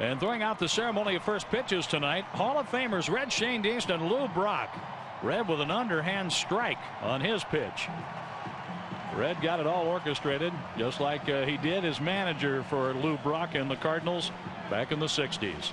And throwing out the ceremony of first pitches tonight, Hall of Famers Red Schoendienst and Lou Brock. Red with an underhand strike on his pitch. Red got it all orchestrated just like uh, he did as manager for Lou Brock and the Cardinals back in the 60s.